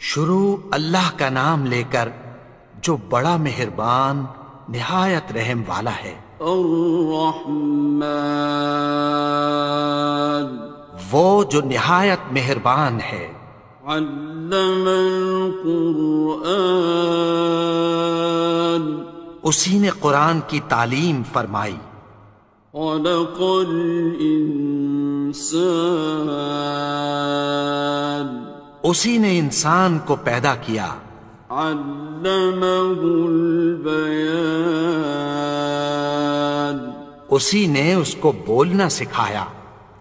शुरू अल्लाह का नाम लेकर जो बड़ा मेहरबान निहायत रहम वाला है। वो जो निहायत मेहरबान है। उसी ने कुरान की तालीम फरमाई। खलक़ल इंसान उसी ने इंसान को पैदा किया अल्लमहुल बयान उसी ने उसको बोलना सिखाया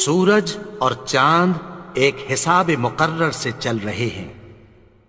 सूरज और चांद एक हिसाब मुकर्रर से चल रहे हैं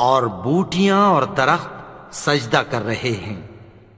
और बूटियां और दरख्त सजदा कर रहे हैं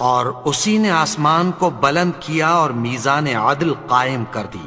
और उसी ने आसमान को बुलंद किया और मीजान अदल कायम कर दी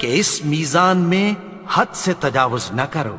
कि इस मीजान में हद से तजावुज न करो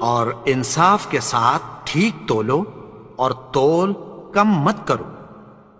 और इंसाफ के साथ ठीक तोलो और तोल कम मत करो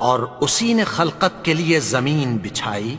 और उसी ने खलकत के लिए जमीन बिछाई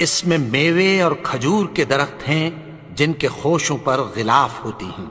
इसमें मेवे और खजूर के दरख्त हैं जिनके खोशों पर गिलाफ होती हैं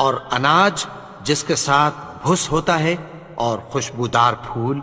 और अनाज जिसके साथ भुस होता है और खुशबूदार फूल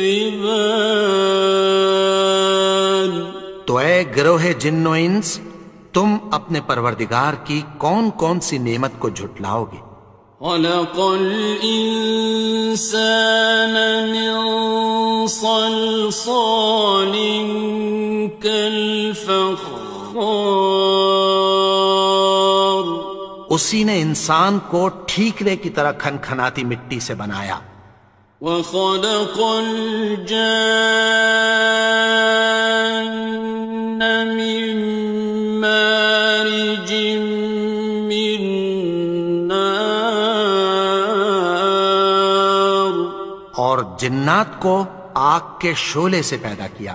ए ग्रोहे जिन्नो इंस तुम अपने परवरदिगार की कौन कौन सी नेमत को झुटलाओगे? उसी ने इंसान को ठीकरे की तरह खनखनाती मिट्टी से बनाया। वखलक और जिन्नात को आग के शोले से पैदा किया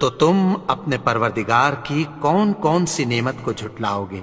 तो तुम अपने परवरदिगार की कौन कौन सी नेमत को झुटलाओगे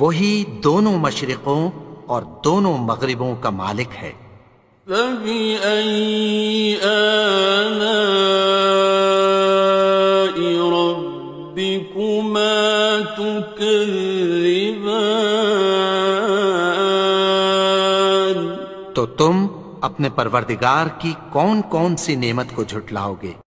वही दोनों मशरक़ों और दोनों मगरबों का मालिक है। तो तुम अपने परवरदिगार की कौन कौन सी नेमत को झुटलाओगे?